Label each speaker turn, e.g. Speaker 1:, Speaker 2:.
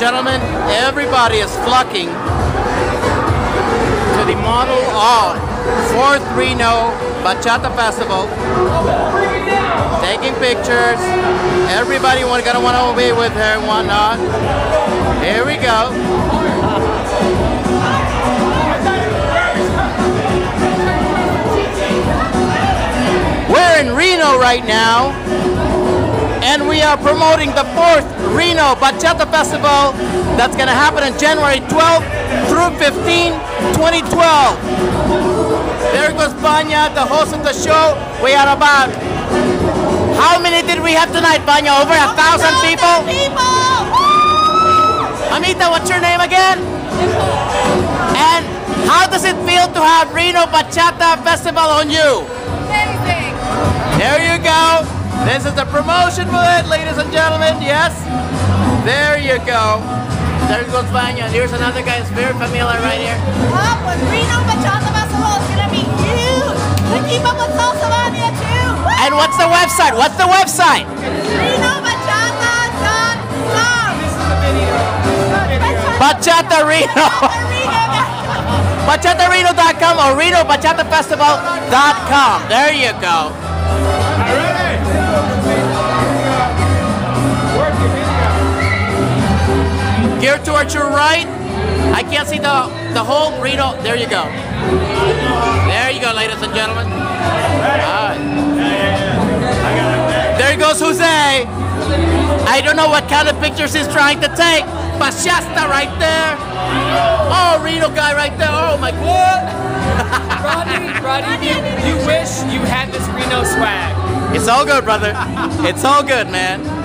Speaker 1: gentlemen, everybody is flocking to the model of Fourth Reno oh Bachata Festival. Taking pictures. Everybody want, gonna want to be with her and whatnot. Here we go. We're in Reno right now, and we are promoting the fourth Reno Bachata Festival that's gonna happen on January 12th through 15, 2012. There goes Banya, the host of the show. We are about, how many did we have tonight, Banya? Over a thousand people? Amita, what's your name again? And how does it feel to have Reno Bachata Festival on you?
Speaker 2: Amazing.
Speaker 1: There you go. This is the promotion for it, ladies and gentlemen. Yes. There you go. There goes Vanya. Here's another guy who's very familiar right here.
Speaker 2: Up with Reno Bachata Festival is gonna be huge. And keep up with Salsa Mania too. Woo!
Speaker 1: And what's the website? What's the website?
Speaker 2: RenoBachata.com.
Speaker 1: Bachata Reno. BachataReno.com or RenoBachataFestival.com. There you go. Gear towards your right. I can't see the the whole Reno. There you go. There you go, ladies and gentlemen. Alright. There goes Jose. I don't know what kind of pictures he's trying to take. But Shasta right there. Oh, Reno guy right there. Oh my god.
Speaker 3: Rodney, Rodney, you, you wish you had this Reno swag.
Speaker 1: It's all good, brother. It's all good, man.